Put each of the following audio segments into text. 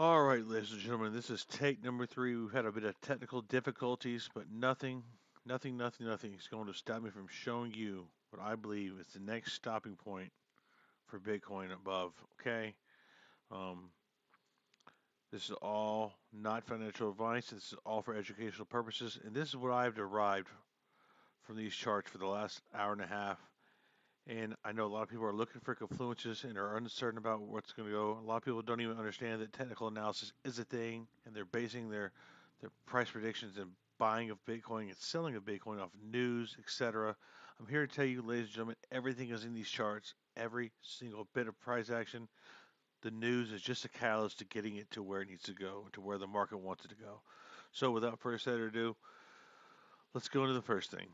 All right, ladies and gentlemen, this is take number three. We've had a bit of technical difficulties, but nothing, nothing, nothing, nothing is going to stop me from showing you what I believe is the next stopping point for Bitcoin above. Okay, um, this is all not financial advice. This is all for educational purposes, and this is what I've derived from these charts for the last hour and a half. And I know a lot of people are looking for confluences and are uncertain about what's going to go. A lot of people don't even understand that technical analysis is a thing, and they're basing their their price predictions and buying of Bitcoin and selling of Bitcoin off news, etc. I'm here to tell you, ladies and gentlemen, everything is in these charts. Every single bit of price action. The news is just a catalyst to getting it to where it needs to go, to where the market wants it to go. So, without further ado, let's go into the first thing.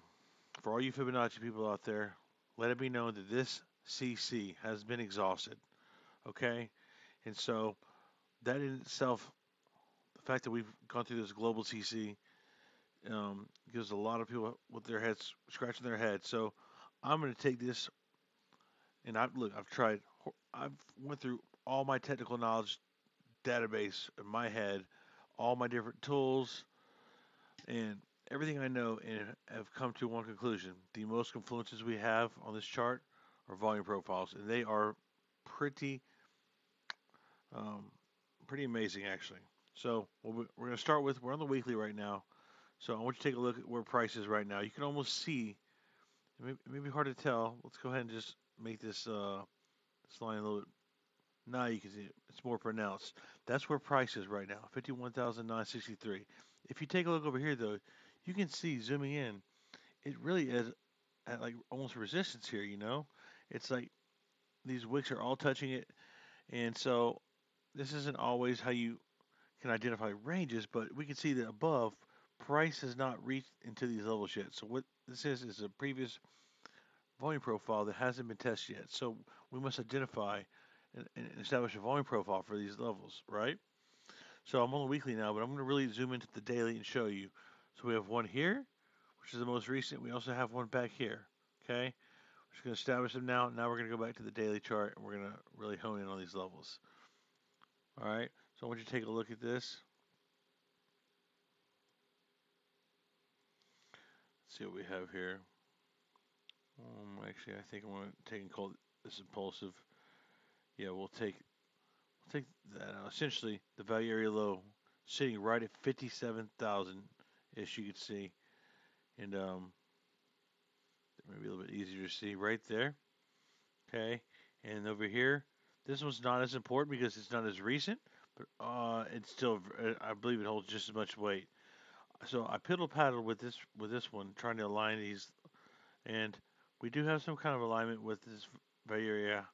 For all you Fibonacci people out there, let it be known that this CC has been exhausted. Okay? And so that in itself, the fact that we've gone through this global CC um, gives a lot of people with their heads scratching their heads. So I'm going to take this, and I've look, I've tried, I've went through all my technical knowledge database in my head, all my different tools, and everything I know and have come to one conclusion. The most confluences we have on this chart are volume profiles, and they are pretty, um, pretty amazing actually. So we're going to start with we're on the weekly right now. So I want you to take a look at where price is right now. You can almost see. It may, it may be hard to tell. Let's go ahead and just make this uh, this line a little bit. Now you can see it. It's more pronounced. That's where price is right now, fifty-one thousand nine sixty-three. If you take a look over here, though, you can see zooming in, it really is at like almost resistance here, you know? It's like these wicks are all touching it. And so this isn't always how you can identify ranges, but we can see that above, price has not reached into these levels yet. So what this is is a previous volume profile that hasn't been tested yet. So we must identify and, and establish a volume profile for these levels, right? So I'm on the weekly now, but I'm going to really zoom into the daily and show you so we have one here, which is the most recent. We also have one back here. Okay, we're just going to establish them now. Now we're going to go back to the daily chart and we're going to really hone in on these levels. All right, so I want you to take a look at this. Let's see what we have here. Um, actually, I think I'm going to take and call this impulsive. Yeah, we'll take we'll take that. Uh, essentially, the value area low sitting right at 57,000 as you can see. And um, maybe a little bit easier to see right there. Okay, and over here, this one's not as important because it's not as recent, but uh, it's still, I believe it holds just as much weight. So I piddle paddled with this with this one, trying to align these, and we do have some kind of alignment with this area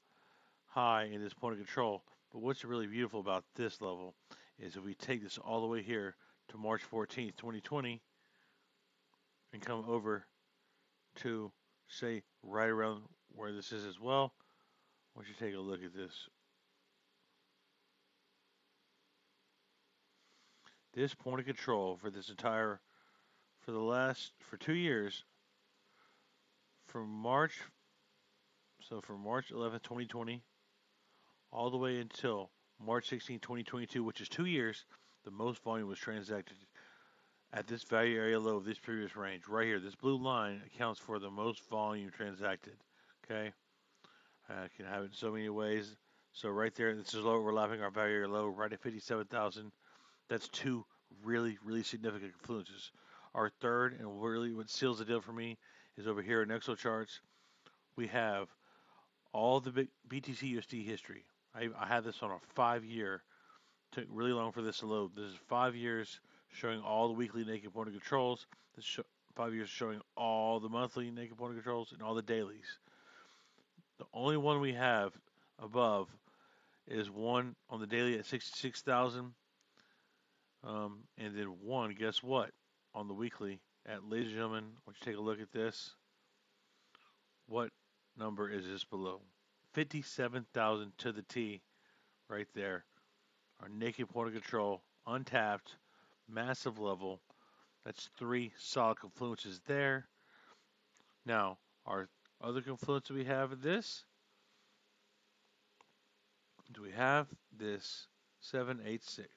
high in this point of control. But what's really beautiful about this level is if we take this all the way here to March 14th, 2020, and come over to, say, right around where this is as well. Don't you take a look at this? This point of control for this entire, for the last, for two years, from March, so from March 11th, 2020, all the way until March 16, 2022, which is two years, the most volume was transacted at this value area low of this previous range. Right here, this blue line accounts for the most volume transacted. Okay, uh, I can have it so many ways. So right there, this is low overlapping our value area low right at 57,000. That's two really, really significant influences. Our third, and really what seals the deal for me, is over here in Exocharts. We have all the BTC USD history. I, I this on a five-year took really long for this to load. This is five years showing all the weekly naked point of controls. This sh- five years showing all the monthly naked point of controls and all the dailies. The only one we have above is one on the daily at 66,000. Um, and then one, guess what? On the weekly at, ladies and gentlemen, want you take a look at this. What number is this below? 57,000 to the T right there our naked point of control, untapped, massive level. That's three solid confluences there. Now, our other confluence we have in this, do we have this 786.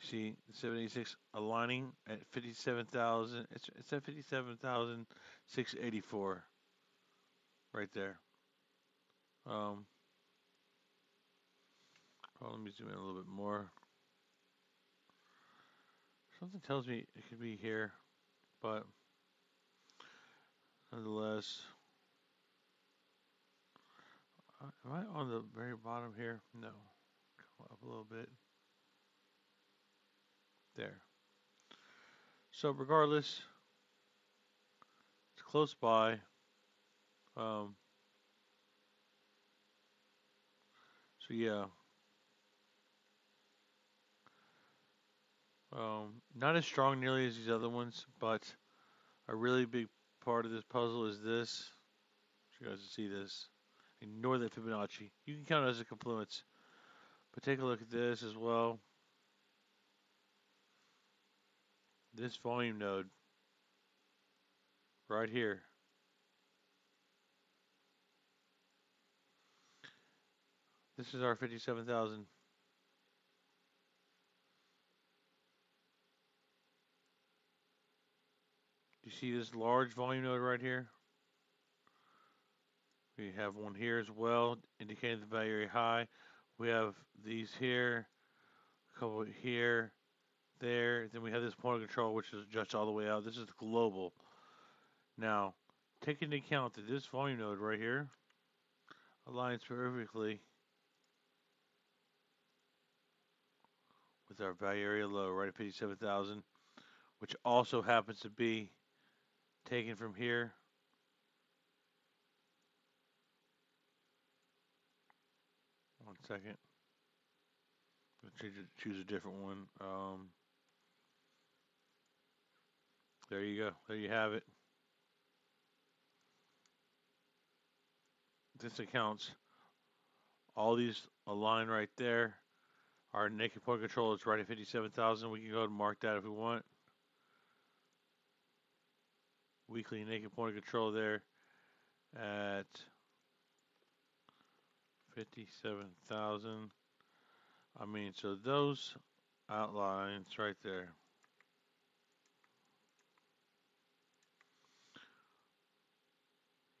See, 786 aligning at 57,000. It's, it's at 57,684 right there. Um, oh, let me zoom in a little bit more. Something tells me it could be here, but nonetheless, uh, am I on the very bottom here? No. Come up a little bit. There. So regardless, it's close by. Um, so yeah. Um, not as strong nearly as these other ones, but a really big part of this puzzle is this. You guys can see this. Ignore that Fibonacci. You can count it as a confluence. But take a look at this as well. This volume node right here. This is our 57,000. You see this large volume node right here? We have one here as well, indicating the value area high. We have these here, a couple here, there. Then we have this point of control, which is just all the way out. This is global. Now, take into account that this volume node right here aligns perfectly with our value area low, right at 57,000, which also happens to be taken from here. One second. Choose a different one. Um, there you go. There you have it. This accounts all these align right there. Our naked point control is right at 57,000. We can go and mark that if we want. Weekly naked point control there at 57,000. I mean, so those outlines right there.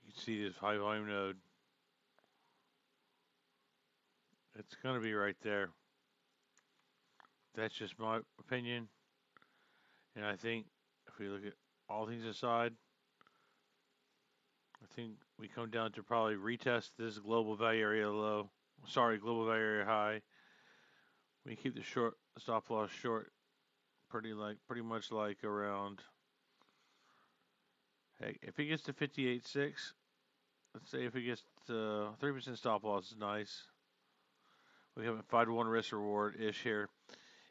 You can see this high volume node. It's going to be right there. That's just my opinion. And I think if we look at all things aside, I think we come down to probably retest this global value area low. Sorry, global value area high. We keep the short stop loss short, pretty like pretty much like around. Hey, if it gets to 58.6, let's say if it gets to 3% stop loss is nice. We have a 5 to 1 risk reward ish here.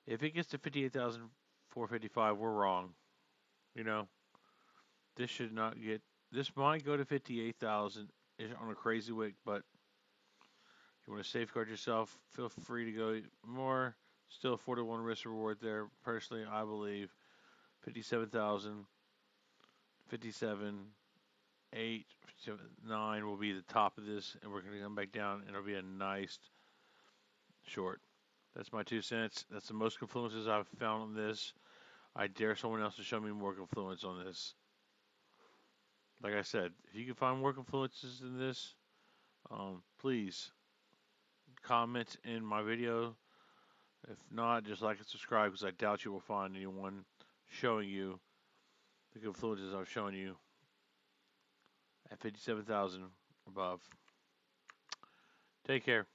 If it gets to 58,455, we're wrong. You know, this should not get, this might go to 58,000 on a crazy wick, but you want to safeguard yourself, feel free to go more. Still 4 to 1 risk reward there. Personally, I believe 57,000, 57, 8, 9 will be the top of this, and we're going to come back down, and it'll be a nice short. That's my two cents. That's the most confluences I've found on this. I dare someone else to show me more confluence on this. Like I said, if you can find more confluences in this, um, please comment in my video. If not, just like and subscribe because I doubt you will find anyone showing you the confluences I've shown you at 57,000 above. Take care.